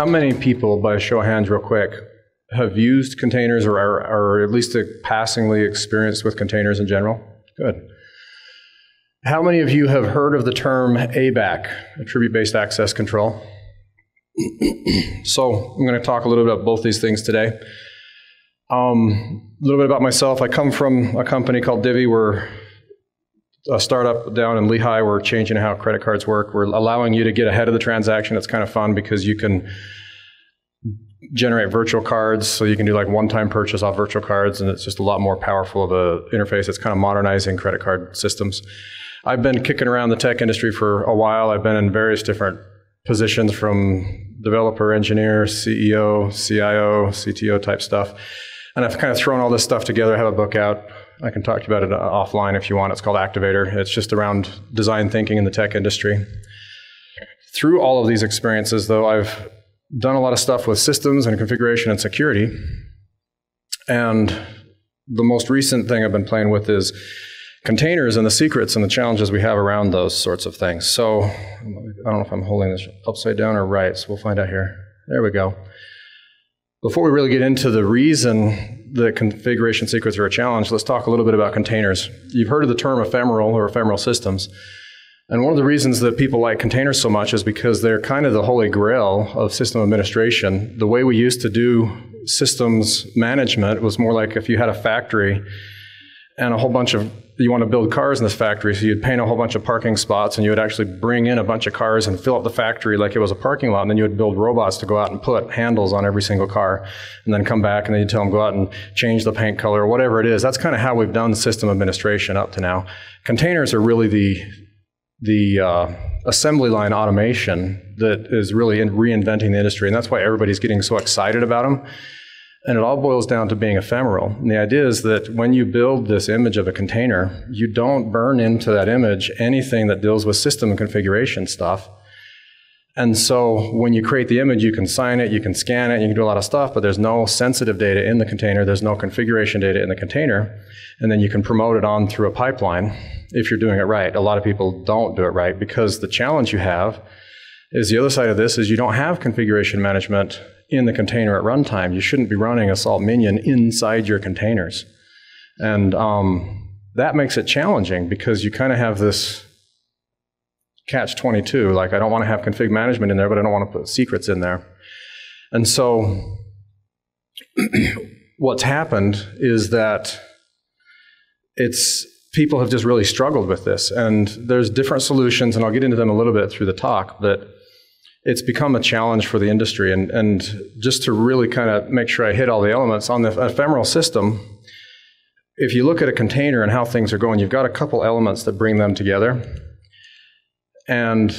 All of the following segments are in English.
How many people, by a show of hands, real quick, have used containers or are, at least passingly experienced with containers in general? Good. How many of you have heard of the term ABAC, Attribute Based Access Control? so, I'm going to talk a little bit about both these things today. Um, a little bit about myself. I come from a company called Divvy. We're a startup down in Lehi. We're changing how credit cards work. We're allowing you to get ahead of the transaction. It's kind of fun because you can generate virtual cards, so you can do like one-time purchase off virtual cards, and it's just a lot more powerful of a interface. It's kind of modernizing credit card systems. I've been kicking around the tech industry for a while. I've been in various different positions from developer, engineer, CEO, CIO, CTO type stuff. And I've kind of thrown all this stuff together. I have a book out. I can talk to you about it uh, offline if you want. It's called Activator. It's just around design thinking in the tech industry. Through all of these experiences, though, I've done a lot of stuff with systems and configuration and security. And the most recent thing I've been playing with is containers and the secrets and the challenges we have around those sorts of things. So I don't know if I'm holding this upside down or right, so we'll find out here. There we go. Before we really get into the reason that configuration secrets are a challenge, let's talk a little bit about containers. You've heard of the term ephemeral or ephemeral systems. And one of the reasons that people like containers so much is because they're kind of the holy grail of system administration. The way we used to do systems management was more like if you had a factory and a whole bunch of you want to build cars in this factory, so you'd paint a whole bunch of parking spots and you would actually bring in a bunch of cars and fill up the factory like it was a parking lot. And then you would build robots to go out and put handles on every single car and then come back and then you tell them go out and change the paint color or whatever it is. That's kind of how we've done system administration up to now. Containers are really the, the uh, assembly line automation that is really reinventing the industry. And that's why everybody's getting so excited about them and it all boils down to being ephemeral. And the idea is that when you build this image of a container, you don't burn into that image anything that deals with system configuration stuff. And so when you create the image, you can sign it, you can scan it, you can do a lot of stuff, but there's no sensitive data in the container, there's no configuration data in the container, and then you can promote it on through a pipeline if you're doing it right. A lot of people don't do it right because the challenge you have is the other side of this is you don't have configuration management in the container at runtime. You shouldn't be running a salt minion inside your containers. And um, that makes it challenging because you kind of have this catch 22. Like, I don't want to have config management in there, but I don't want to put secrets in there. And so, what's happened is that it's people have just really struggled with this. And there's different solutions, and I'll get into them a little bit through the talk, but it's become a challenge for the industry. And, and just to really kind of make sure I hit all the elements on the ephemeral system, if you look at a container and how things are going, you've got a couple elements that bring them together. And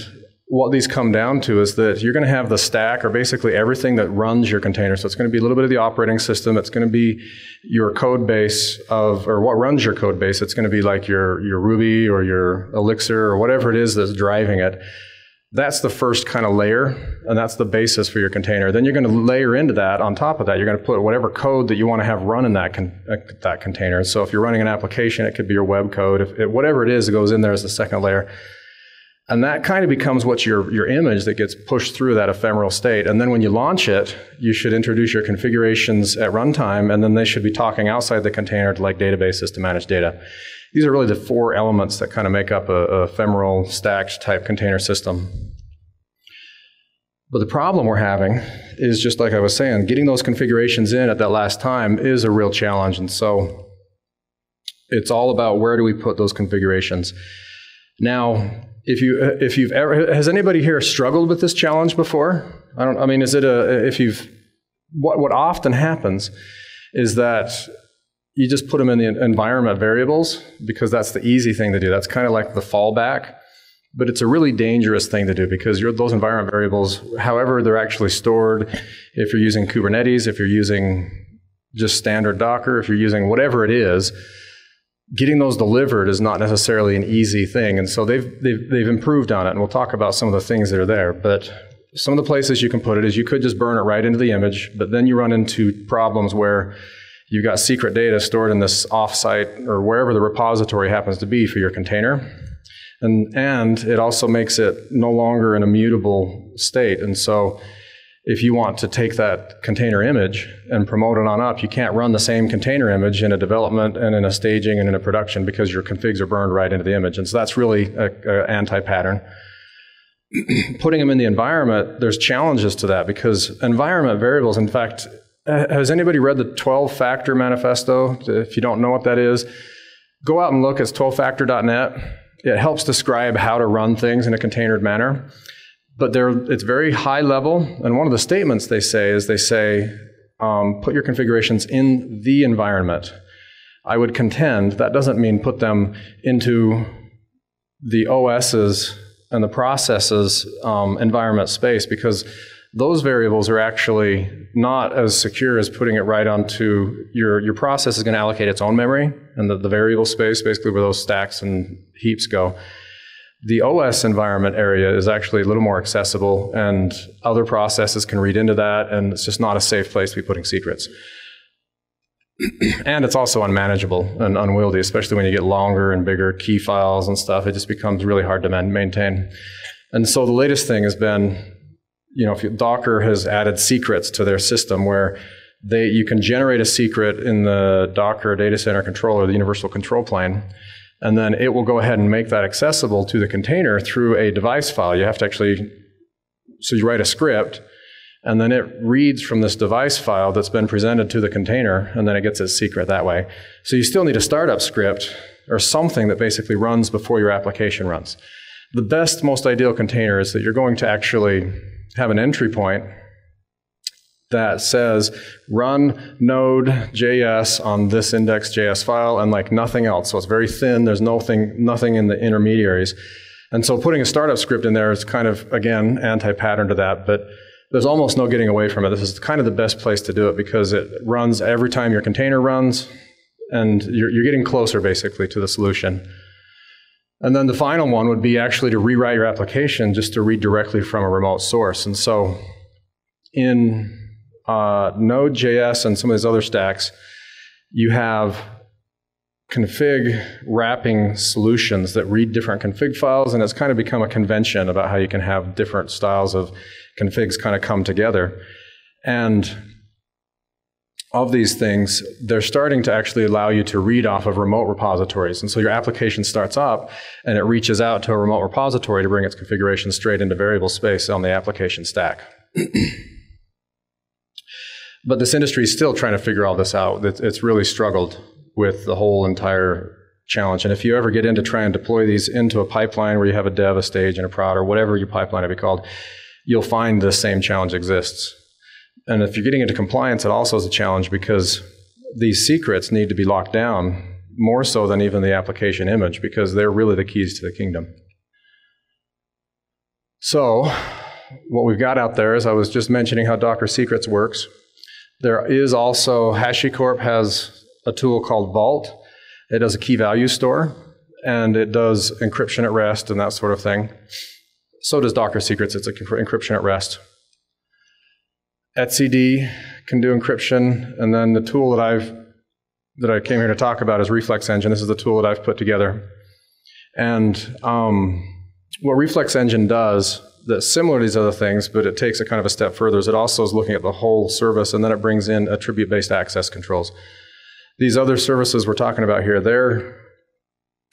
what these come down to is that you're going to have the stack or basically everything that runs your container. So it's going to be a little bit of the operating system. It's going to be your code base of, or what runs your code base. It's going to be like your, your Ruby or your Elixir or whatever it is that's driving it. That's the first kind of layer, and that's the basis for your container. Then you're going to layer into that. On top of that, you're going to put whatever code that you want to have run in that con- uh, that container. So if you're running an application, it could be your web code. If it, whatever it is, it goes in there as the second layer. And that kind of becomes what's your, your image that gets pushed through that ephemeral state. And then when you launch it, you should introduce your configurations at runtime, and then they should be talking outside the container to like databases to manage data. These are really the four elements that kind of make up a, a ephemeral stacked type container system. But the problem we're having is just like I was saying, getting those configurations in at that last time is a real challenge. And so it's all about where do we put those configurations. Now, if you if you've ever has anybody here struggled with this challenge before? I don't. I mean, is it a if you've what what often happens is that you just put them in the environment variables because that's the easy thing to do. That's kind of like the fallback. But it's a really dangerous thing to do because those environment variables, however they're actually stored, if you're using Kubernetes, if you're using just standard Docker, if you're using whatever it is, getting those delivered is not necessarily an easy thing. And so they've, they've, they've improved on it. And we'll talk about some of the things that are there. But some of the places you can put it is you could just burn it right into the image, but then you run into problems where you've got secret data stored in this offsite or wherever the repository happens to be for your container. And, and it also makes it no longer an immutable state. And so if you want to take that container image and promote it on up, you can't run the same container image in a development and in a staging and in a production because your configs are burned right into the image. And so that's really an anti-pattern. Putting them in the environment, there's challenges to that because environment variables, in fact, has anybody read the 12 factor manifesto? If you don't know what that is, go out and look. It's 12factor.net. It helps describe how to run things in a containered manner but it's very high level. And one of the statements they say is they say, um, put your configurations in the environment. I would contend that doesn't mean put them into the OS's and the processes um, environment space because those variables are actually not as secure as putting it right onto your your process is going to allocate its own memory and the, the variable space basically where those stacks and heaps go the OS environment area is actually a little more accessible, and other processes can read into that, and it's just not a safe place to be putting secrets. and it's also unmanageable and unwieldy, especially when you get longer and bigger key files and stuff. It just becomes really hard to maintain. And so the latest thing has been, you know, if you, Docker has added secrets to their system where they you can generate a secret in the Docker data center controller, the universal control plane, and then it will go ahead and make that accessible to the container through a device file. You have to actually, so you write a script, and then it reads from this device file that's been presented to the container, and then it gets its secret that way. So you still need a startup script or something that basically runs before your application runs. The best, most ideal container is that you're going to actually have an entry point that says run node.js on this index.js file and like nothing else. So it's very thin. There's nothing, nothing in the intermediaries. And so putting a startup script in there is kind of, again, anti-pattern to that, but there's almost no getting away from it. This is kind of the best place to do it because it runs every time your container runs and you're, you're getting closer basically to the solution. And then the final one would be actually to rewrite your application just to read directly from a remote source. And so in uh, Node.js and some of these other stacks, you have config wrapping solutions that read different config files, and it's kind of become a convention about how you can have different styles of configs kind of come together. And of these things, they're starting to actually allow you to read off of remote repositories. And so your application starts up and it reaches out to a remote repository to bring its configuration straight into variable space on the application stack. But this industry is still trying to figure all this out. It's really struggled with the whole entire challenge. And if you ever get into trying and deploy these into a pipeline where you have a dev, a stage, and a prod, or whatever your pipeline would be called, you'll find the same challenge exists. And if you're getting into compliance, it also is a challenge because these secrets need to be locked down more so than even the application image because they're really the keys to the kingdom. So, what we've got out there is I was just mentioning how Docker Secrets works. There is also, HashiCorp has a tool called Vault. It does a key value store, and it does encryption at rest and that sort of thing. So does Docker Secrets. It's a encryption at rest. Etcd can do encryption, and then the tool that I've that I came here to talk about is Reflex Engine. This is the tool that I've put together. And um, what Reflex Engine does that's similar to these other things, but it takes it kind of a step further. Is it also is looking at the whole service, and then it brings in attribute-based access controls. These other services we're talking about here, they're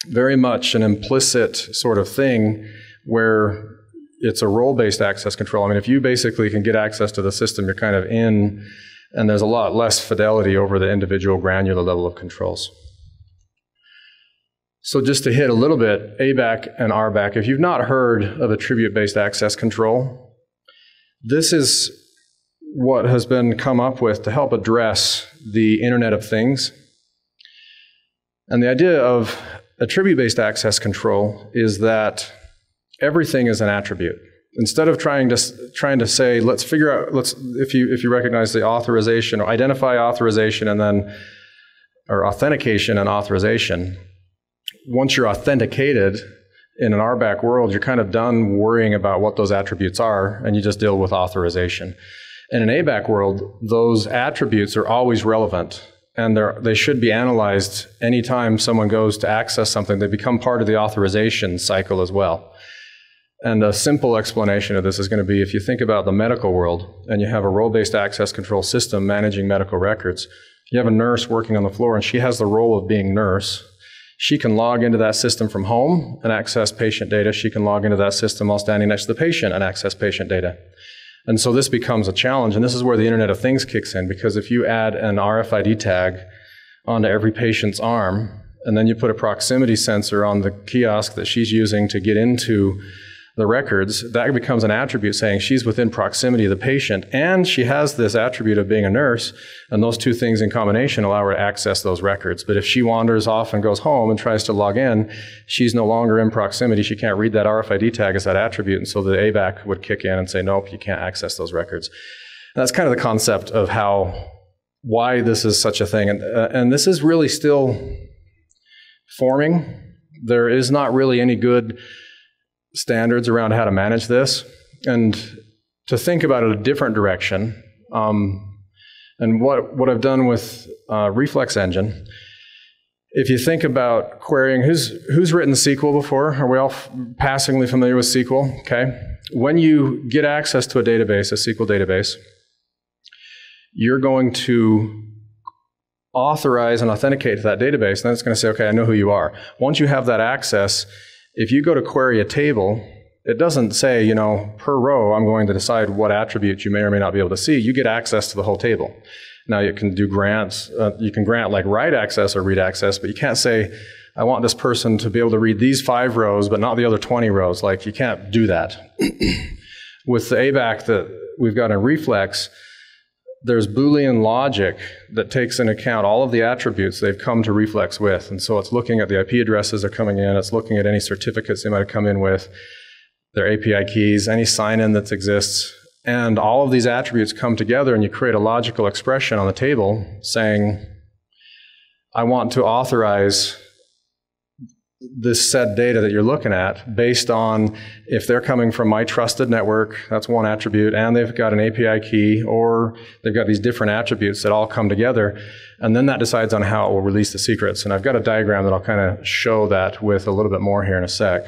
very much an implicit sort of thing where it's a role-based access control. I mean, if you basically can get access to the system, you're kind of in, and there's a lot less fidelity over the individual granular level of controls. So just to hit a little bit, ABAC and RBAC, if you've not heard of attribute-based access control, this is what has been come up with to help address the Internet of Things. And the idea of attribute-based access control is that everything is an attribute. Instead of trying to trying to say, let's figure out, let's if you if you recognize the authorization or identify authorization and then or authentication and authorization, once you're authenticated in an RBAC world, you're kind of done worrying about what those attributes are, and you just deal with authorization. In an ABAC world, those attributes are always relevant, and they should be analyzed anytime someone goes to access something. They become part of the authorization cycle as well. And a simple explanation of this is going to be if you think about the medical world and you have a role based access control system managing medical records, you have a nurse working on the floor and she has the role of being nurse. She can log into that system from home and access patient data. She can log into that system while standing next to the patient and access patient data. And so this becomes a challenge, and this is where the Internet of Things kicks in, because if you add an RFID tag onto every patient's arm, and then you put a proximity sensor on the kiosk that she's using to get into the records, that becomes an attribute saying she's within proximity of the patient, and she has this attribute of being a nurse, and those two things in combination allow her to access those records. But if she wanders off and goes home and tries to log in, she's no longer in proximity. She can't read that RFID tag as that attribute, and so the ABAC would kick in and say, nope, you can't access those records. And that's kind of the concept of how, why this is such a thing. And, uh, and this is really still forming. There is not really any good standards around how to manage this and to think about it a different direction. Um, and what, what I've done with uh, Reflex Engine, if you think about querying, who's, who's written SQL before? Are we all passingly familiar with SQL? Okay. When you get access to a database, a SQL database, you're going to authorize and authenticate to that database, and then it's going to say, okay, I know who you are. Once you have that access, if you go to query a table, it doesn't say, you know, per row, I'm going to decide what attributes you may or may not be able to see. You get access to the whole table. Now you can do grants. Uh, you can grant like write access or read access, but you can't say, I want this person to be able to read these five rows, but not the other 20 rows. Like you can't do that. With the ABAC that we've got in Reflex, there's Boolean logic that takes into account all of the attributes they've come to Reflex with. And so it's looking at the IP addresses they're coming in, it's looking at any certificates they might have come in with, their API keys, any sign in that exists. And all of these attributes come together, and you create a logical expression on the table saying, I want to authorize this set data that you're looking at based on if they're coming from my trusted network, that's one attribute, and they've got an API key, or they've got these different attributes that all come together, and then that decides on how it will release the secrets. And I've got a diagram that I'll kind of show that with a little bit more here in a sec.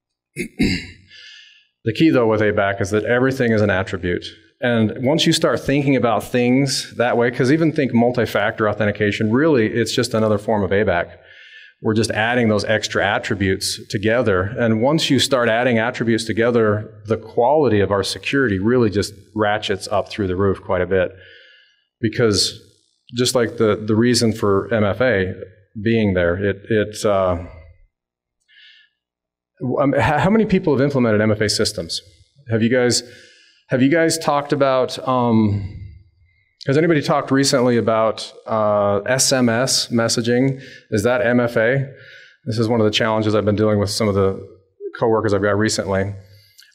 the key, though, with ABAC is that everything is an attribute. And once you start thinking about things that way, because even think multi factor authentication, really it's just another form of ABAC we're just adding those extra attributes together. And once you start adding attributes together, the quality of our security really just ratchets up through the roof quite a bit. Because just like the, the reason for MFA being there, it, it uh, um, how many people have implemented MFA systems? Have you guys have you guys talked about um, has anybody talked recently about uh, SMS messaging? Is that MFA? This is one of the challenges I've been dealing with some of the coworkers I've got recently.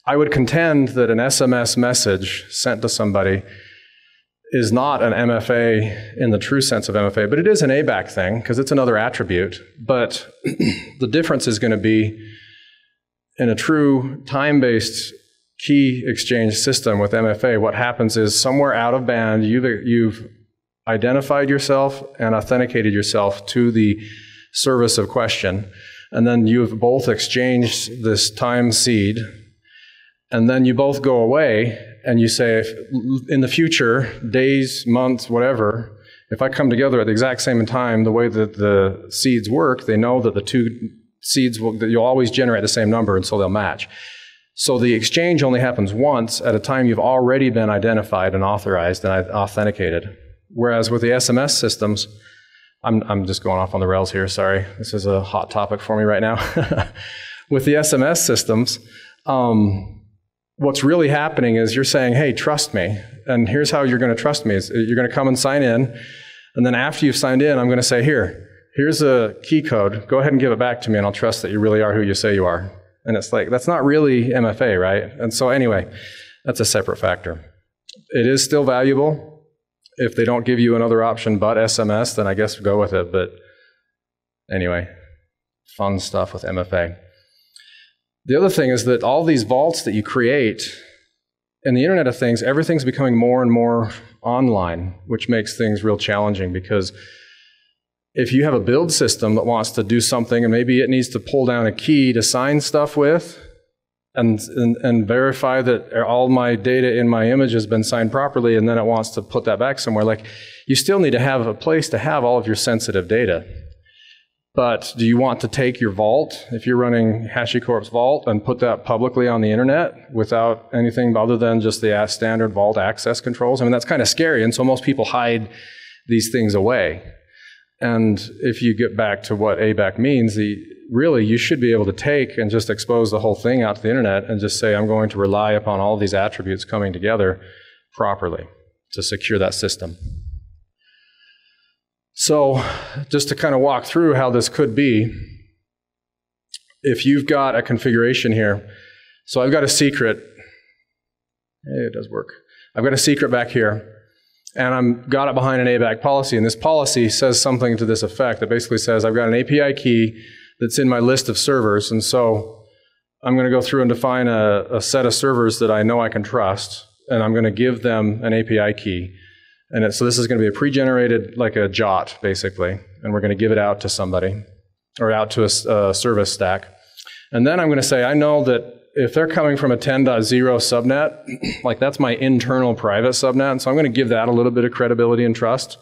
I would contend that an SMS message sent to somebody is not an MFA in the true sense of MFA, but it is an ABAC thing because it's another attribute. But the difference is going to be in a true time based key exchange system with MFA, what happens is somewhere out of band, you've, you've identified yourself and authenticated yourself to the service of question. And then you've both exchanged this time seed. And then you both go away and you say, in the future, days, months, whatever, if I come together at the exact same time, the way that the seeds work, they know that the two seeds will, that you'll always generate the same number, and so they'll match. So the exchange only happens once at a time you've already been identified and authorized and authenticated. Whereas with the SMS systems, I'm, I'm just going off on the rails here, sorry. This is a hot topic for me right now. with the SMS systems, um, what's really happening is you're saying, hey, trust me. And here's how you're going to trust me. You're going to come and sign in. And then after you've signed in, I'm going to say, here, here's a key code. Go ahead and give it back to me, and I'll trust that you really are who you say you are. And it's like, that's not really MFA, right? And so, anyway, that's a separate factor. It is still valuable. If they don't give you another option but SMS, then I guess go with it. But anyway, fun stuff with MFA. The other thing is that all these vaults that you create in the Internet of Things, everything's becoming more and more online, which makes things real challenging because if you have a build system that wants to do something and maybe it needs to pull down a key to sign stuff with and, and, and, verify that all my data in my image has been signed properly and then it wants to put that back somewhere, like you still need to have a place to have all of your sensitive data. But do you want to take your vault, if you're running HashiCorp's vault, and put that publicly on the internet without anything other than just the standard vault access controls? I mean, that's kind of scary, and so most people hide these things away. And if you get back to what ABAC means, the, really you should be able to take and just expose the whole thing out to the internet and just say, I'm going to rely upon all these attributes coming together properly to secure that system. So, just to kind of walk through how this could be, if you've got a configuration here, so I've got a secret. It does work. I've got a secret back here, and I've got it behind an ABAC policy, and this policy says something to this effect that basically says I've got an API key that's in my list of servers, and so I'm going to go through and define a, a set of servers that I know I can trust, and I'm going to give them an API key. And it, so this is going to be a pre-generated, like a JWT, basically, and we're going to give it out to somebody or out to a, a service stack. And then I'm going to say, I know that if they're coming from a 10.0 subnet, like that's my internal private subnet, and so I'm going to give that a little bit of credibility and trust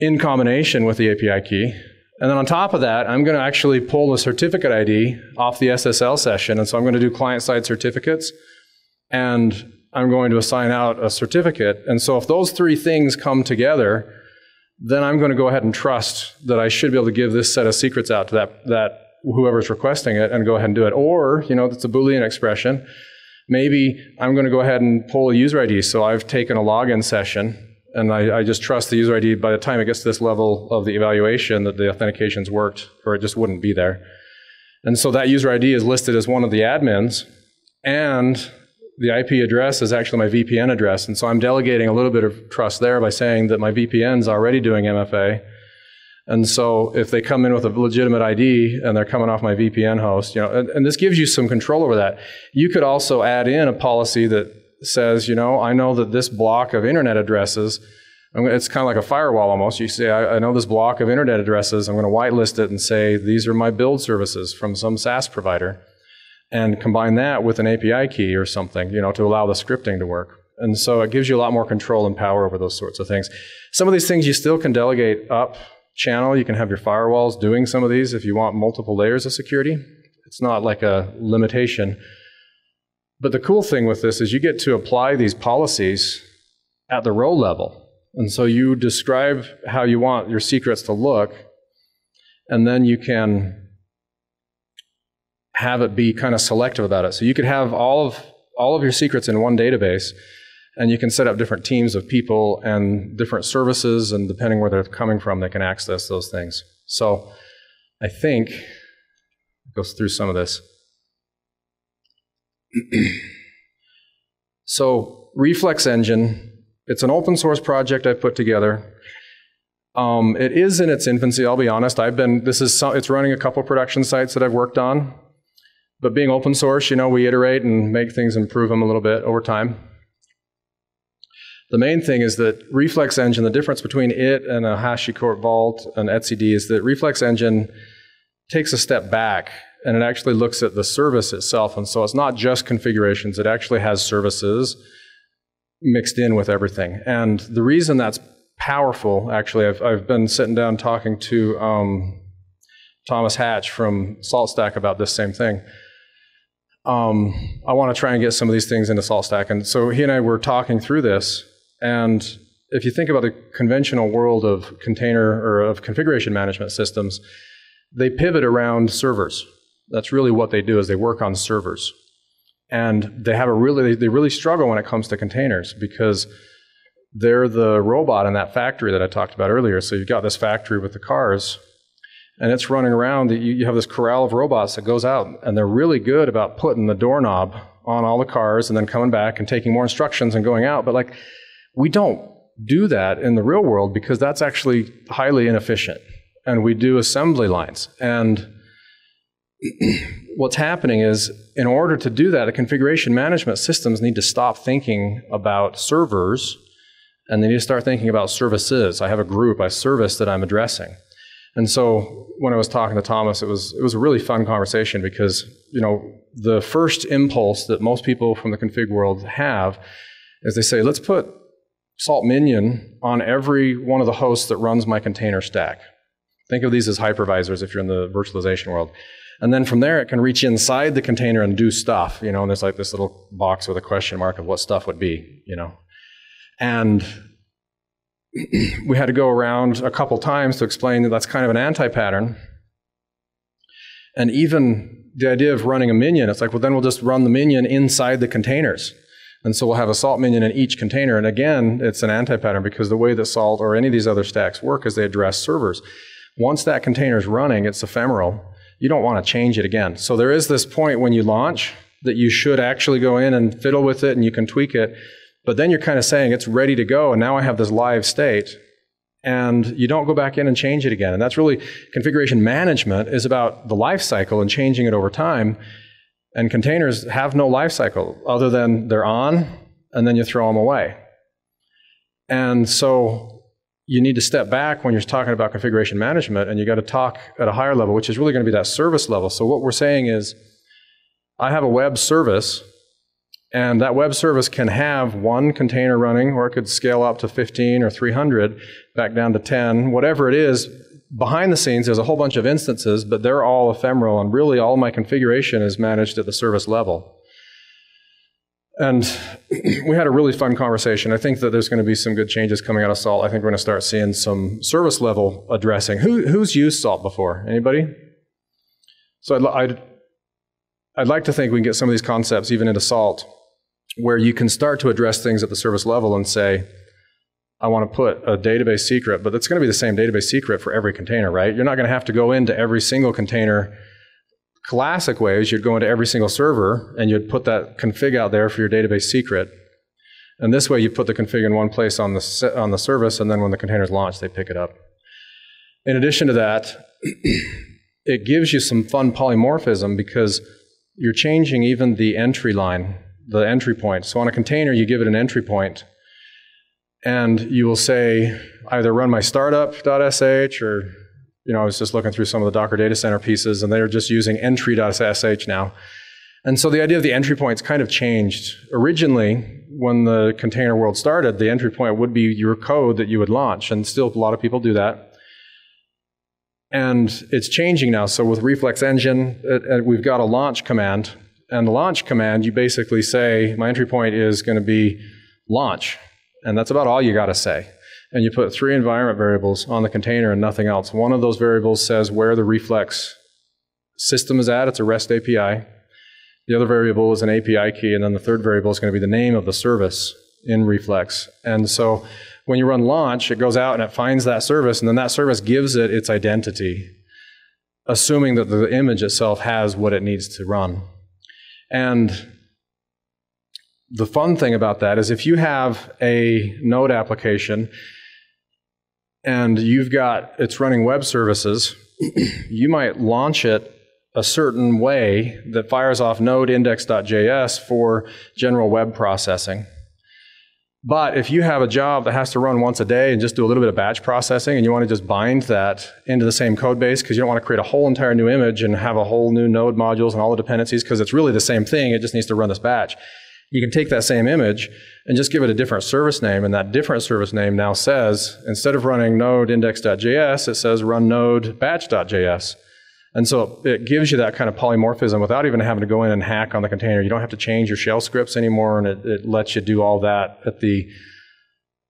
in combination with the API key. And then on top of that, I'm going to actually pull the certificate ID off the SSL session, and so I'm going to do client-side certificates. And I'm going to assign out a certificate. And so if those three things come together, then I'm going to go ahead and trust that I should be able to give this set of secrets out to that, that whoever's requesting it and go ahead and do it. Or, you know, it's a Boolean expression. Maybe I'm going to go ahead and pull a user ID. So I've taken a login session and I, I, just trust the user ID by the time it gets to this level of the evaluation that the authentication's worked or it just wouldn't be there. And so that user ID is listed as one of the admins and the IP address is actually my VPN address. And so I'm delegating a little bit of trust there by saying that my VPN is already doing MFA. And so if they come in with a legitimate ID and they're coming off my VPN host, you know, and, and this gives you some control over that. You could also add in a policy that says, you know, I know that this block of internet addresses, it's kind of like a firewall almost. You say, I, I know this block of internet addresses, I'm going to whitelist it and say, these are my build services from some SaaS provider and combine that with an API key or something, you know, to allow the scripting to work. And so it gives you a lot more control and power over those sorts of things. Some of these things you still can delegate up channel. You can have your firewalls doing some of these if you want multiple layers of security. It's not like a limitation. But the cool thing with this is you get to apply these policies at the row level. And so you describe how you want your secrets to look, and then you can have it be kind of selective about it. So you could have all of all of your secrets in one database, and you can set up different teams of people and different services, and depending where they're coming from, they can access those things. So I think it goes through some of this. so Reflex Engine, it's an open source project I put together. Um, it is in its infancy. I'll be honest. I've been. This is. It's running a couple production sites that I've worked on. But being open source, you know, we iterate and make things improve them a little bit over time. The main thing is that Reflex Engine, the difference between it and a HashiCorp Vault and etcd is that Reflex Engine takes a step back and it actually looks at the service itself. And so it's not just configurations, it actually has services mixed in with everything. And the reason that's powerful, actually, I've, I've been sitting down talking to um, Thomas Hatch from SaltStack about this same thing um, I want to try and get some of these things into SaltStack. And so he and I were talking through this. And if you think about the conventional world of container or of configuration management systems, they pivot around servers. That's really what they do is they work on servers. And they have a really they really struggle when it comes to containers because they're the robot in that factory that I talked about earlier. So you've got this factory with the cars and it's running around. You, have this corral of robots that goes out, and they're really good about putting the doorknob on all the cars and then coming back and taking more instructions and going out. But like, we don't do that in the real world because that's actually highly inefficient. And we do assembly lines. And what's happening is, in order to do that, the configuration management systems need to stop thinking about servers And they need to start thinking about services. I have a group, a service that I'm addressing. And so when I was talking to Thomas, it was it was a really fun conversation because you know the first impulse that most people from the config world have is they say, let's put Salt Minion on every one of the hosts that runs my container stack. Think of these as hypervisors if you're in the virtualization world. And then from there, it can reach inside the container and do stuff, you know, and there's like this little box with a question mark of what stuff would be, you know. And we had to go around a couple times to explain that that's kind of an anti-pattern. And even the idea of running a minion, it's like, well, then we'll just run the minion inside the containers. And so we'll have a salt minion in each container. And again, it's an anti-pattern because the way that salt or any of these other stacks work is they address servers. Once that container is running, it's ephemeral. You don't want to change it again. So there is this point when you launch that you should actually go in and fiddle with it and you can tweak it. But then you're kind of saying it's ready to go, and now I have this live state, and you don't go back in and change it again. And that's really configuration management is about the life cycle and changing it over time. And containers have no life cycle other than they're on, and then you throw them away. And so you need to step back when you're talking about configuration management, and you got to talk at a higher level, which is really going to be that service level. So what we're saying is, I have a web service and that web service can have one container running, or it could scale up to 15 or 300, back down to 10, whatever it is. Behind the scenes, there's a whole bunch of instances, but they're all ephemeral, and really all my configuration is managed at the service level. And we had a really fun conversation. I think that there's going to be some good changes coming out of Salt. I think we're going to start seeing some service level addressing. Who, who's used Salt before? Anybody? So I'd, I'd, I'd like to think we can get some of these concepts even into Salt where you can start to address things at the service level and say, I want to put a database secret, but it's going to be the same database secret for every container, right? You're not going to have to go into every single container. Classic ways, you'd go into every single server and you'd put that config out there for your database secret. And this way, you put the config in one place on the, on the service, and then when the container's launched, they pick it up. In addition to that, it gives you some fun polymorphism because you're changing even the entry line the entry point. So on a container, you give it an entry point, and you will say either run my startup.sh or you know, I was just looking through some of the Docker data center pieces, and they're just using entry.sh now. And so the idea of the entry points kind of changed. Originally, when the container world started, the entry point would be your code that you would launch, and still a lot of people do that. And it's changing now. So with Reflex Engine, it, it, we've got a launch command and the launch command, you basically say, my entry point is going to be launch. And that's about all you got to say. And you put three environment variables on the container and nothing else. One of those variables says where the reflex system is at. It's a REST API. The other variable is an API key. And then the third variable is going to be the name of the service in Reflex. And so when you run launch, it goes out and it finds that service, and then that service gives it its identity, assuming that the image itself has what it needs to run. And the fun thing about that is if you have a Node application and you've got it's running web services, you might launch it a certain way that fires off node index.js for general web processing. But if you have a job that has to run once a day and just do a little bit of batch processing and you want to just bind that into the same code base because you don't want to create a whole entire new image and have a whole new node modules and all the dependencies because it's really the same thing, it just needs to run this batch. You can take that same image and just give it a different service name, and that different service name now says, instead of running node index.js, it says run node batch.js. And so it gives you that kind of polymorphism without even having to go in and hack on the container. You don't have to change your shell scripts anymore, and it, it lets you do all that at the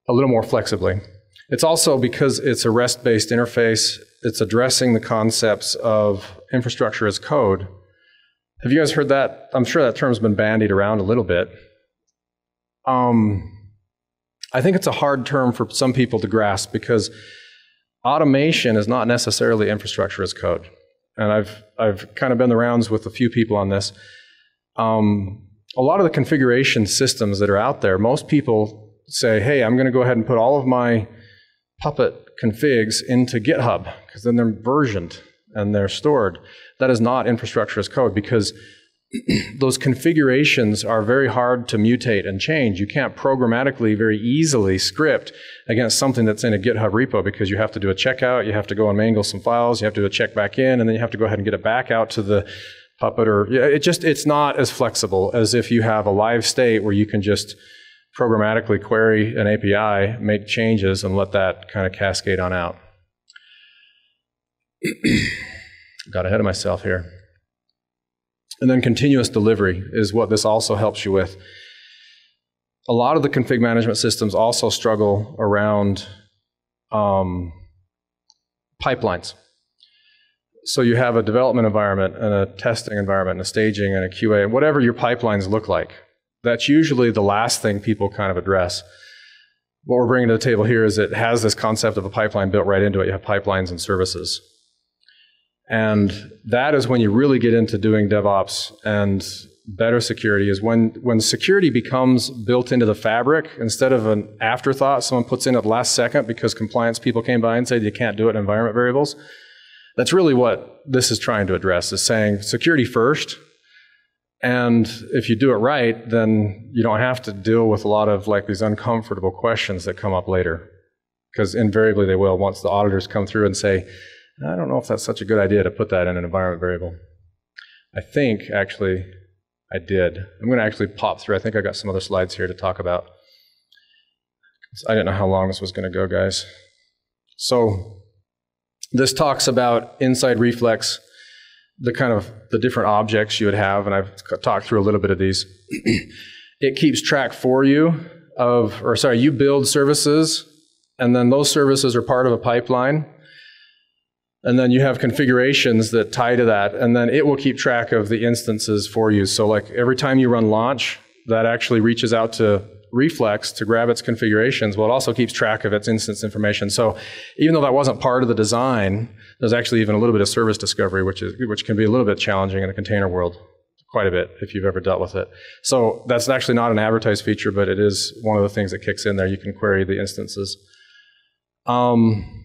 a little more flexibly. It's also because it's a REST-based interface, it's addressing the concepts of infrastructure as code. Have you guys heard that? I'm sure that term's been bandied around a little bit. Um, I think it's a hard term for some people to grasp because automation is not necessarily infrastructure as code and I've I've kind of been the rounds with a few people on this. Um, a lot of the configuration systems that are out there, most people say, "Hey, I'm going to go ahead and put all of my Puppet configs into GitHub because then they're versioned and they're stored." That is not infrastructure as code because those configurations are very hard to mutate and change. You can't programmatically very easily script against something that's in a GitHub repo because you have to do a checkout, you have to go and mangle some files, you have to do a check back in, and then you have to go ahead and get it back out to the Puppet or it just it's not as flexible as if you have a live state where you can just programmatically query an API, make changes, and let that kind of cascade on out. Got ahead of myself here. And then continuous delivery is what this also helps you with. A lot of the config management systems also struggle around um, pipelines. So you have a development environment and a testing environment and a staging and a QA, and whatever your pipelines look like. That's usually the last thing people kind of address. What we're bringing to the table here is it has this concept of a pipeline built right into it. You have pipelines and services. And that is when you really get into doing DevOps and better security is when, when security becomes built into the fabric instead of an afterthought someone puts in at the last second because compliance people came by and said you can't do it in environment variables. That's really what this is trying to address, is saying security first. And if you do it right, then you don't have to deal with a lot of like these uncomfortable questions that come up later. Because invariably they will once the auditors come through and say, I don't know if that's such a good idea to put that in an environment variable. I think actually I did. I'm going to actually pop through. I think I got some other slides here to talk about. I didn't know how long this was going to go, guys. So this talks about inside reflex, the kind of the different objects you would have, and I've talked through a little bit of these. it keeps track for you of, or sorry, you build services, and then those services are part of a pipeline. And then you have configurations that tie to that, and then it will keep track of the instances for you. So, like every time you run launch, that actually reaches out to Reflex to grab its configurations, well, it also keeps track of its instance information. So even though that wasn't part of the design, there's actually even a little bit of service discovery, which, is, which can be a little bit challenging in a container world, quite a bit if you've ever dealt with it. So that's actually not an advertised feature, but it is one of the things that kicks in there. You can query the instances. Um,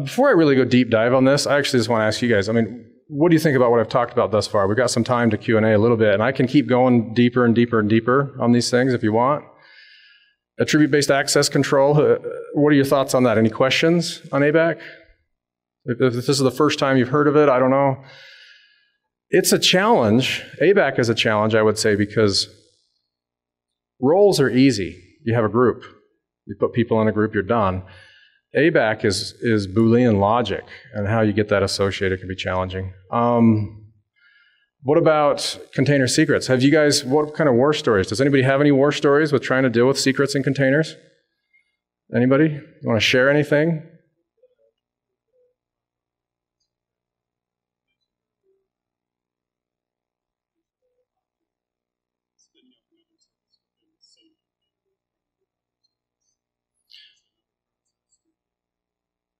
before I really go deep dive on this, I actually just want to ask you guys, I mean, what do you think about what I've talked about thus far? We've got some time to Q&A a little bit, and I can keep going deeper and deeper and deeper on these things if you want. Attribute-based access control, uh, what are your thoughts on that? Any questions on ABAC? If, if this is the first time you've heard of it, I don't know. It's a challenge. ABAC is a challenge, I would say, because roles are easy. You have a group. You put people in a group, you're done. ABAC is, is Boolean logic, and how you get that associated can be challenging. Um, what about container secrets? Have you guys, what kind of war stories? Does anybody have any war stories with trying to deal with secrets in containers? Anybody? You want to share anything?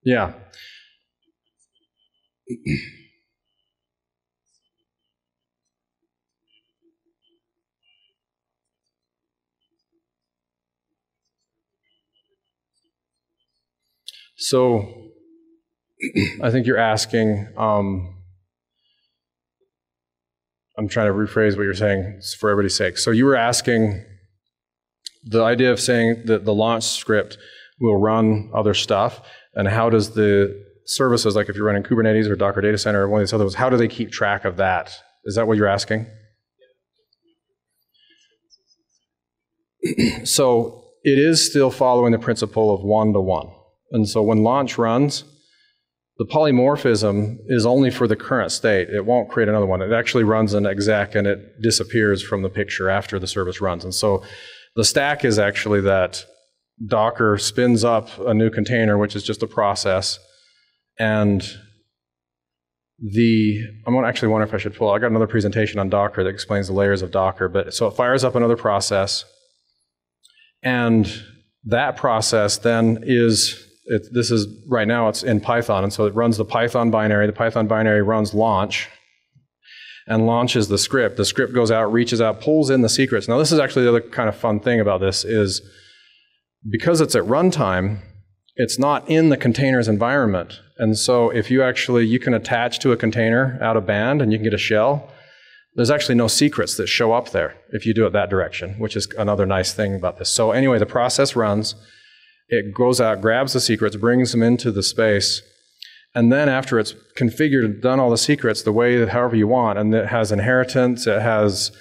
Yeah. So I think you're asking, um, I'm trying to rephrase what you're saying for everybody's sake. So you were asking the idea of saying that the launch script will run other stuff and how does the services, like if you're running Kubernetes or Docker Data Center or one of these other ones, how do they keep track of that? Is that what you're asking? so it is still following the principle of one to one. And so when launch runs, the polymorphism is only for the current state. It won't create another one. It actually runs an exec and it disappears from the picture after the service runs. And so the stack is actually that Docker spins up a new container, which is just a process, and the I'm actually wondering if I should pull. I got another presentation on Docker that explains the layers of Docker. But so it fires up another process, and that process then is it, this is right now it's in Python, and so it runs the Python binary. The Python binary runs launch, and launches the script. The script goes out, reaches out, pulls in the secrets. Now this is actually the other kind of fun thing about this is because it's at runtime, it's not in the container's environment. And so if you actually, you can attach to a container out of band and you can get a shell. there's actually no secrets that show up there if you do it that direction, which is another nice thing about this. So anyway, the process runs. It goes out, grabs the secrets, brings them into the space, and then after it's configured and done all the secrets the way that however you want, and it has inheritance, it has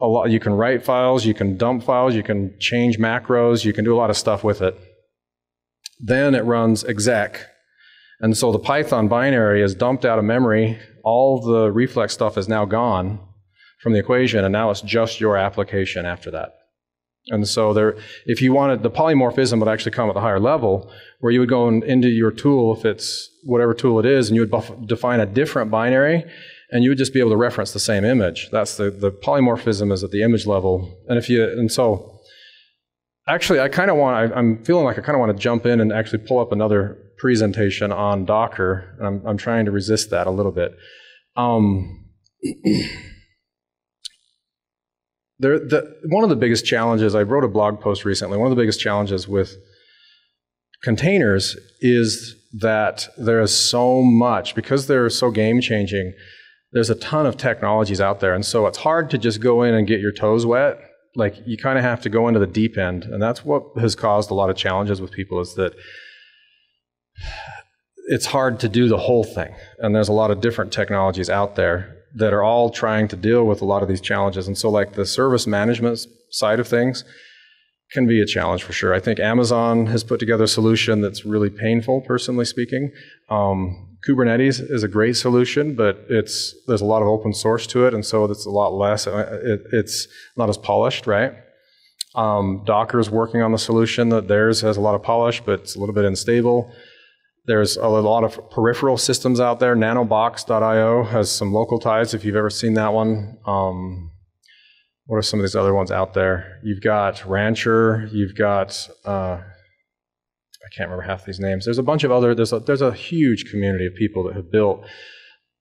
a lot. You can write files, you can dump files, you can change macros, you can do a lot of stuff with it. Then it runs exec, and so the Python binary is dumped out of memory. All the reflex stuff is now gone from the equation, and now it's just your application after that. And so there, if you wanted, the polymorphism would actually come at the higher level, where you would go in, into your tool, if it's whatever tool it is, and you would buff, define a different binary, and you would just be able to reference the same image. That's the, the polymorphism is at the image level. And if you, and so, actually, I kind of want, I, I'm feeling like I kind of want to jump in and actually pull up another presentation on Docker. And I'm, I'm trying to resist that a little bit. Um, there, the, one of the biggest challenges, I wrote a blog post recently, one of the biggest challenges with containers is that there is so much, because they're so game changing, there's a ton of technologies out there. And so it's hard to just go in and get your toes wet. Like you kind of have to go into the deep end. And that's what has caused a lot of challenges with people is that it's hard to do the whole thing. And there's a lot of different technologies out there that are all trying to deal with a lot of these challenges. And so, like the service management side of things can be a challenge for sure. I think Amazon has put together a solution that's really painful, personally speaking. Um, Kubernetes is a great solution, but it's there's a lot of open source to it, and so it's a lot less. Uh, it, it's not as polished, right? Um, Docker is working on the solution that theirs has a lot of polish, but it's a little bit unstable. There's a lot of peripheral systems out there. Nanobox.io has some local ties, if you've ever seen that one. Um, what are some of these other ones out there? You've got Rancher, you've got, uh, can't remember half these names. There's a bunch of other, there's a, there's a huge community of people that have built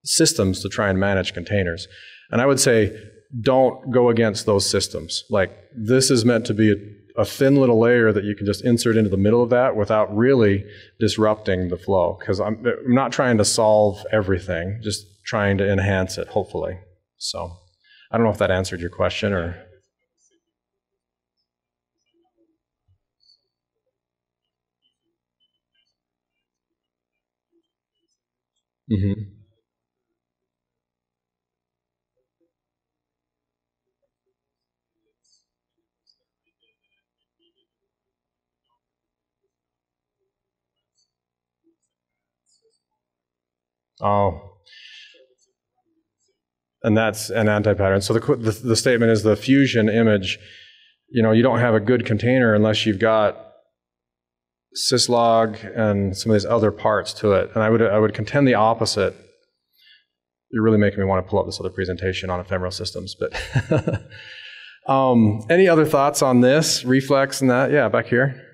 systems to try and manage containers. And I would say, don't go against those systems. Like, this is meant to be a a thin little layer that you can just insert into the middle of that without really disrupting the flow. Because I'm, I'm, not trying to solve everything, just trying to enhance it, hopefully. So I don't know if that answered your question or. Mm-hmm. Oh. And that's an anti-pattern. So the, the, the statement is the fusion image. You know, you don't have a good container unless you've got syslog and some of these other parts to it. And I would I would contend the opposite. You're really making me want to pull up this other presentation on ephemeral systems. But um, any other thoughts on this reflex and that? Yeah, back here.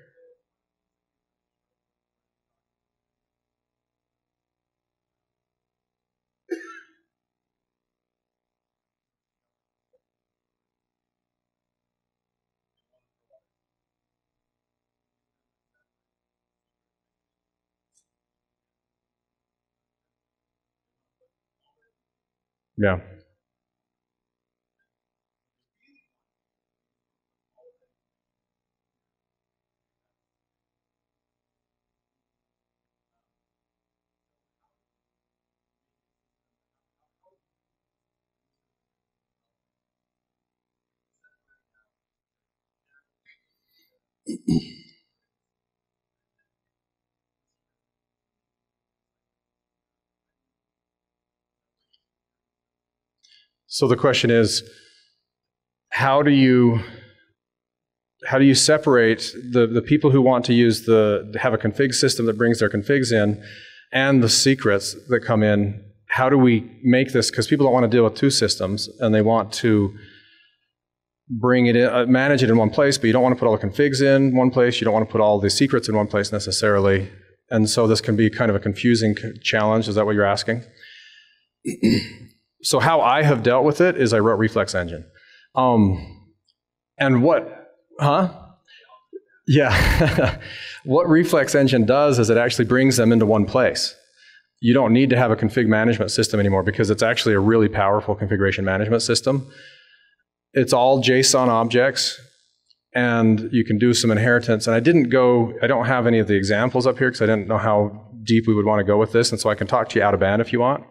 Yeah. So the question is, how do you how do you separate the, the people who want to use the have a config system that brings their configs in and the secrets that come in? How do we make this? Because people don't want to deal with two systems and they want to bring it in, uh, manage it in one place, but you don't want to put all the configs in one place. You don't want to put all the secrets in one place necessarily. And so this can be kind of a confusing challenge. Is that what you're asking? so how I have dealt with it is I wrote Reflex Engine. Um, and what, huh? Yeah. what Reflex Engine does is it actually brings them into one place. you don't need to have a config management system anymore because it's actually a really powerful configuration management system. It's all JSON objects, and you can do some inheritance. And I didn't go, I don't have any of the examples up here because I didn't know how deep we would want to go with this, and so I can talk to you out of band if you want.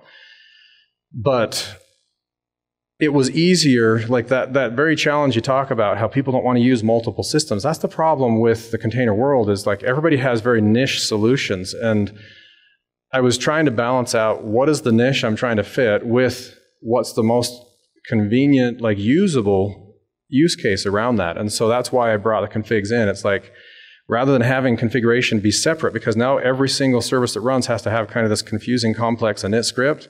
But it was easier, like that, that very challenge you talk about, how people don't want to use multiple systems. That's the problem with the container world, is like everybody has very niche solutions. And I was trying to balance out what is the niche I'm trying to fit with what's the most convenient, like usable use case around that. And so that's why I brought the configs in. It's like, rather than having configuration be separate, because now every single service that runs has to have kind of this confusing, complex init script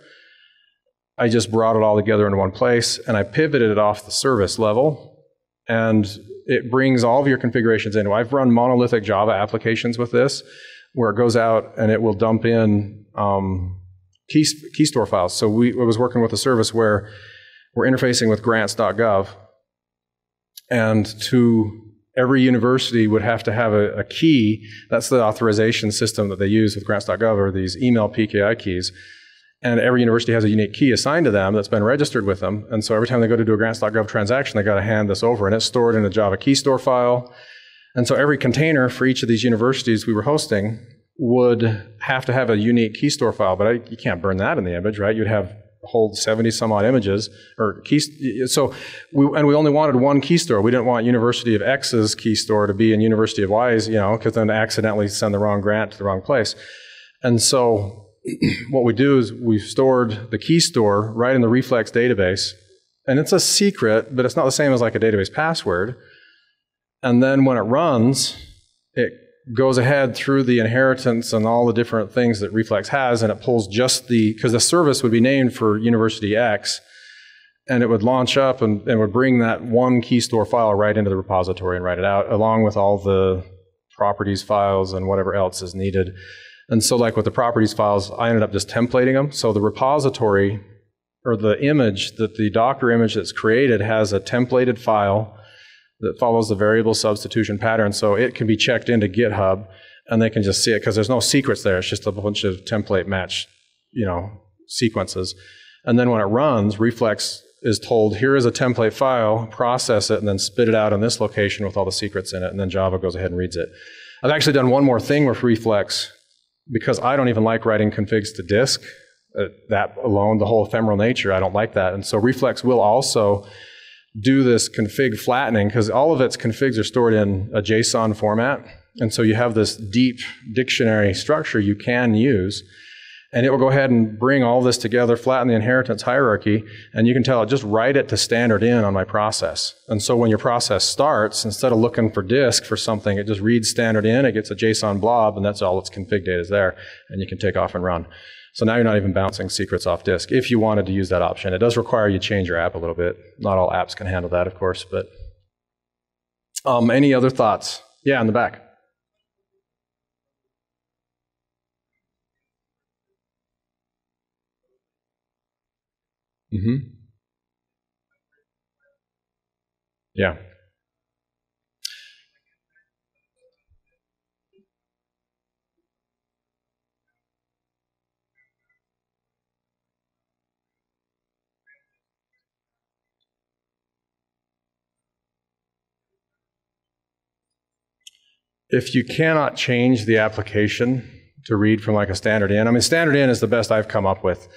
I just brought it all together in one place and I pivoted it off the service level and it brings all of your configurations in. I've run monolithic Java applications with this where it goes out and it will dump in um, key, key store files. So we I was working with a service where we're interfacing with grants.gov and to every university would have to have a, a key. That's the authorization system that they use with grants.gov or these email PKI keys and every university has a unique key assigned to them that's been registered with them. And so every time they go to do a grants.gov transaction, they got to hand this over, and it's stored in a Java key store file. And so every container for each of these universities we were hosting would have to have a unique key store file, but I, you can't burn that in the image, right? You'd have hold 70 some odd images or key so we and we only wanted one key store we didn't want university of x's key store to be in university of y's you know because then accidentally send the wrong grant to the wrong place and so what we do is we've stored the key store right in the Reflex database. And it's a secret, but it's not the same as like a database password. And then when it runs, it goes ahead through the inheritance and all the different things that Reflex has, and it pulls just the, because the service would be named for University X, and it would launch up and, and would bring that one key store file right into the repository and write it out, along with all the properties files and whatever else is needed. And so, like with the properties files, I ended up just templating them. So the repository or the image that the Docker image that's created has a templated file that follows the variable substitution pattern. So it can be checked into GitHub and they can just see it because there's no secrets there. It's just a bunch of template match, you know, sequences. And then when it runs, Reflex is told, here is a template file, process it, and then spit it out in this location with all the secrets in it. And then Java goes ahead and reads it. I've actually done one more thing with Reflex because I don't even like writing configs to disk, uh, that alone, the whole ephemeral nature, I don't like that. And so Reflex will also do this config flattening because all of its configs are stored in a JSON format. And so you have this deep dictionary structure you can use and it will go ahead and bring all this together, flatten the inheritance hierarchy, and you can tell it just write it to standard in on my process. And so when your process starts, instead of looking for disk for something, it just reads standard in, it gets a JSON blob, and that's all its config data is there, and you can take off and run. So now you're not even bouncing secrets off disk if you wanted to use that option. It does require you change your app a little bit. Not all apps can handle that, of course, but um, any other thoughts? Yeah, in the back. Mm-hmm. Yeah. If you cannot change the application to read from like a standard in, I mean, standard in is the best I've come up with.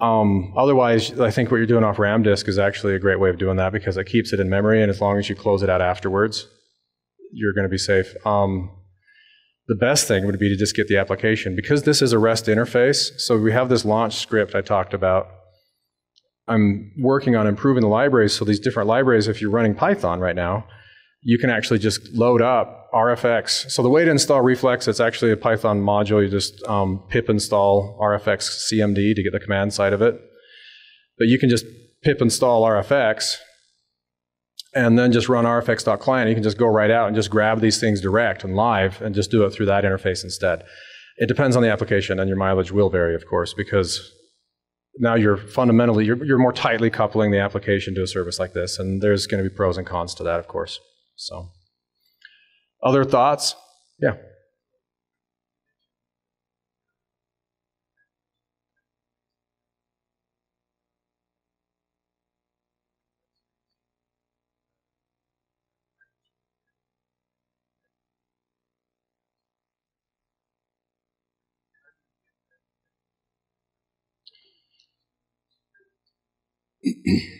Um, otherwise, I think what you're doing off RAM disk is actually a great way of doing that because it keeps it in memory, and as long as you close it out afterwards, you're going to be safe. Um, the best thing would be to just get the application because this is a REST interface. So we have this launch script I talked about. I'm working on improving the libraries. So these different libraries, if you're running Python right now, you can actually just load up RFX. So the way to install Reflex, it's actually a Python module. You just um, pip install RFX CMD to get the command side of it. But you can just pip install RFX and then just run rfx.client. You can just go right out and just grab these things direct and live and just do it through that interface instead. It depends on the application and your mileage will vary, of course, because now you're fundamentally, you're, you're more tightly coupling the application to a service like this. And there's going to be pros and cons to that, of course. So, other thoughts? Yeah.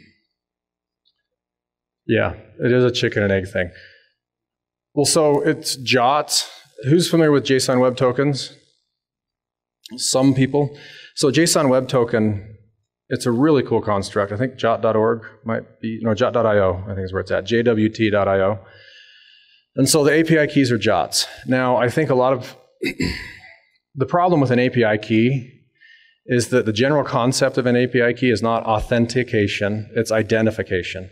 yeah, it is a chicken and egg thing. Well, so it's JOTs. Who's familiar with JSON Web Tokens? Some people. So JSON Web Token, it's a really cool construct. I think jot.org might be, no, jot.io, I think is where it's at, jwt.io. And so the API keys are JOTs. Now, I think a lot of the problem with an API key is that the general concept of an API key is not authentication, it's identification.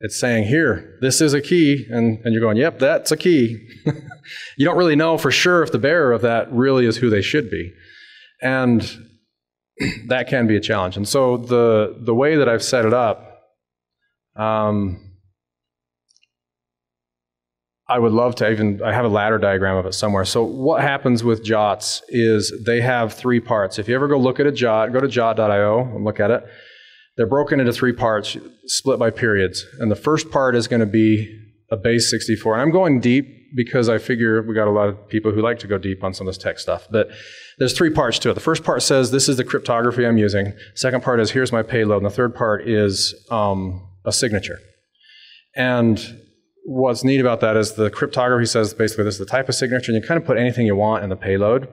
It's saying, here, this is a key, and, and you're going, yep, that's a key. you don't really know for sure if the bearer of that really is who they should be. And that can be a challenge. And so the, the way that I've set it up, um, I would love to even, I have a ladder diagram of it somewhere. So what happens with JOTs is they have three parts. If you ever go look at a JOT, go to jot.io and look at it. They're broken into three parts, split by periods. And the first part is going to be a base 64. And I'm going deep because I figure we got a lot of people who like to go deep on some of this tech stuff. But there's three parts to it. The first part says this is the cryptography I'm using. Second part is here's my payload. And the third part is um, a signature. And what's neat about that is the cryptography says basically this is the type of signature, and you kind of put anything you want in the payload.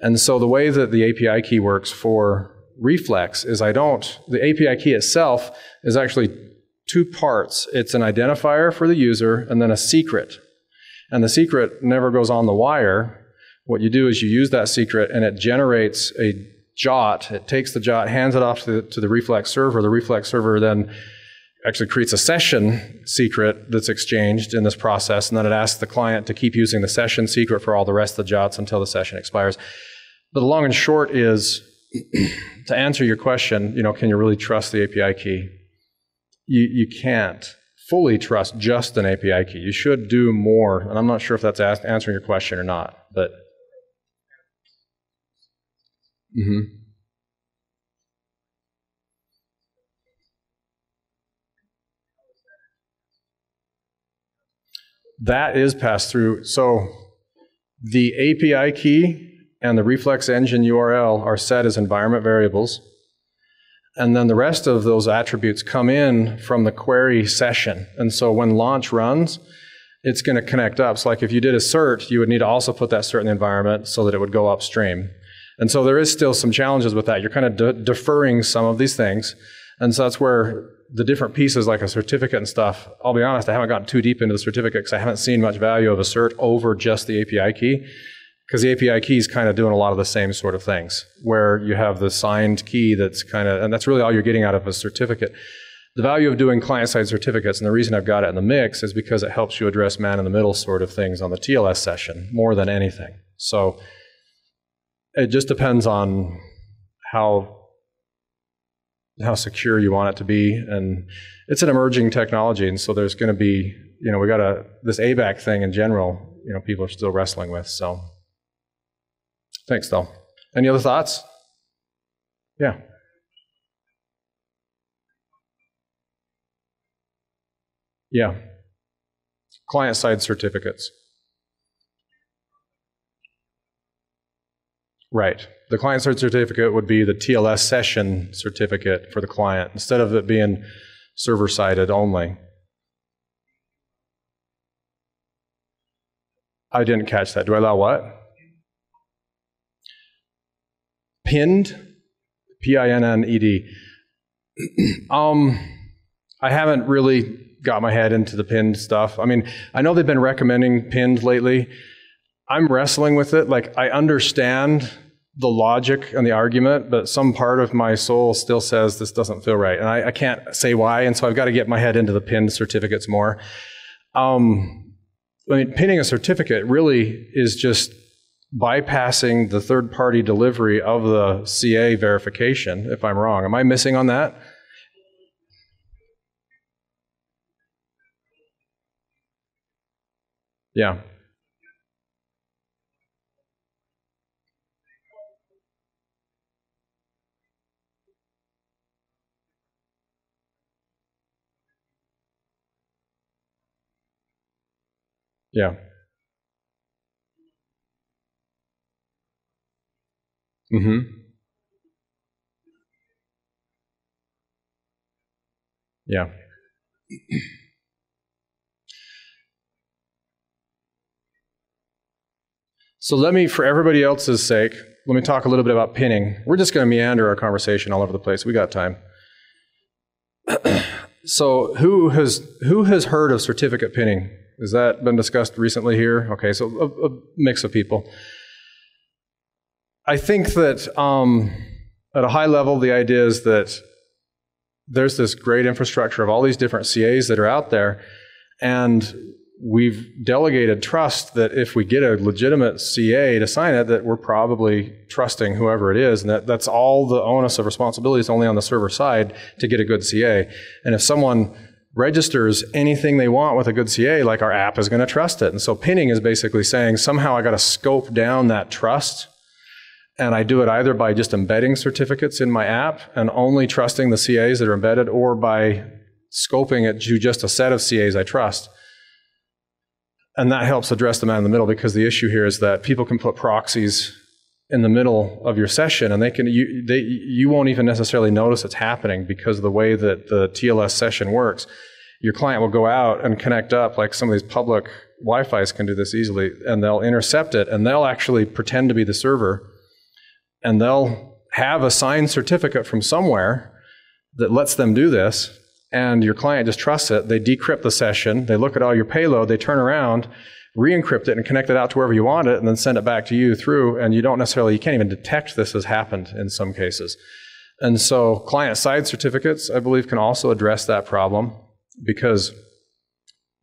And so the way that the API key works for Reflex is I don't, the API key itself is actually two parts. It's an identifier for the user and then a secret. And the secret never goes on the wire. What you do is you use that secret and it generates a JOT. It takes the JOT, hands it off to the, to the Reflex server. The Reflex server then actually creates a session secret that's exchanged in this process, and then it asks the client to keep using the session secret for all the rest of the JOTs until the session expires. But the long and short is to answer your question, you know, can you really trust the API key? You, you can't fully trust just an API key. You should do more, and I'm not sure if that's answering your question or not, but. Mm-hmm. that is passed through. So the API key and the reflex engine URL are set as environment variables. And then the rest of those attributes come in from the query session. And so when launch runs, it's going to connect up. So like if you did a cert, you would need to also put that cert in the environment so that it would go upstream. And so there is still some challenges with that. You're kind of de deferring some of these things. And so that's where the different pieces, like a certificate and stuff, I'll be honest, I haven't gotten too deep into the certificate because I haven't seen much value of a cert over just the API key. Because the API key is kind of doing a lot of the same sort of things, where you have the signed key that's kind of, and that's really all you're getting out of a certificate. The value of doing client side certificates, and the reason I've got it in the mix, is because it helps you address man in the middle sort of things on the TLS session more than anything. So it just depends on how how secure you want it to be. And it's an emerging technology, and so there's going to be, you know, we got a this ABAC thing in general. You know, people are still wrestling with. So, thanks, though. Any other thoughts? Yeah. Yeah. Client side certificates. Right. The client side certificate would be the TLS session certificate for the client instead of it being server sided only. I didn't catch that. Do I allow what? Pinned? P I N N E D. um, I haven't really got my head into the pinned stuff. I mean, I know they've been recommending pinned lately. I'm wrestling with it. Like, I understand the logic and the argument, but some part of my soul still says this doesn't feel right. And I, I can't say why, and so I've got to get my head into the pinned certificates more. Um, I mean, pinning a certificate really is just bypassing the third party delivery of the CA verification, if I'm wrong. Am I missing on that? Yeah. Yeah. Mm-hmm. Yeah. So let me, for everybody else's sake, let me talk a little bit about pinning. We're just going to meander our conversation all over the place. We got time. so who has who has heard of certificate pinning? Has that been discussed recently here? Okay, so a, a mix of people. I think that um, at a high level, the idea is that there's this great infrastructure of all these different CAs that are out there, and we've delegated trust that if we get a legitimate CA to sign it, that we're probably trusting whoever it is, and that that's all the onus of responsibility is only on the server side to get a good CA. And if someone registers anything they want with a good CA, like our app is going to trust it. And so pinning is basically saying somehow I got to scope down that trust. And I do it either by just embedding certificates in my app and only trusting the CAs that are embedded, or by scoping it to just a set of CAs I trust. And that helps address the man in the middle because the issue here is that people can put proxies in the middle of your session and they can you they you won't even necessarily notice it's happening because of the way that the TLS session works. Your client will go out and connect up like some of these public Wi-Fi's can do this easily and they'll intercept it and they'll actually pretend to be the server and they'll have a signed certificate from somewhere that lets them do this and your client just trusts it. They decrypt the session, they look at all your payload, they turn around, re-encrypt it, and connect it out to wherever you want it, and then send it back to you through. And you don't necessarily, you can't even detect this has happened in some cases. And so, client-side certificates, I believe, can also address that problem because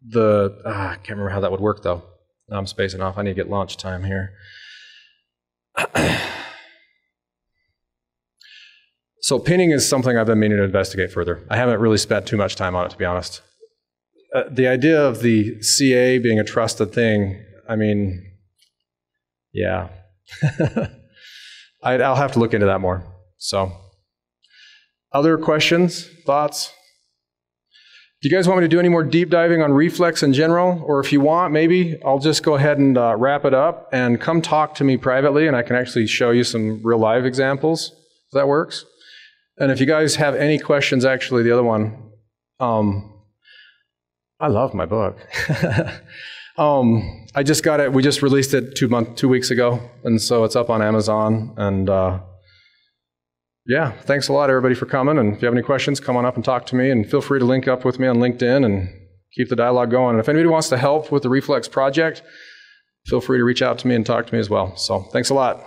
the ah, I can't remember how that would work though. I'm spacing off. I need to get launch time here. So pinning is something I've been meaning to investigate further. I haven't really spent too much time on it, to be honest. Uh, the idea of the CA being a trusted thing, I mean, yeah. I, will have to look into that more. So, other questions, thoughts? Do you guys want me to do any more deep diving on reflex in general? Or if you want, maybe I'll just go ahead and uh, wrap it up and come talk to me privately and I can actually show you some real live examples. If that works? And if you guys have any questions, actually, the other one, um, I love my book. um, I just got it. We just released it two month, two weeks ago, and so it's up on Amazon. And uh, yeah, thanks a lot, everybody, for coming. And if you have any questions, come on up and talk to me. And feel free to link up with me on LinkedIn and keep the dialogue going. And if anybody wants to help with the Reflex project, feel free to reach out to me and talk to me as well. So thanks a lot.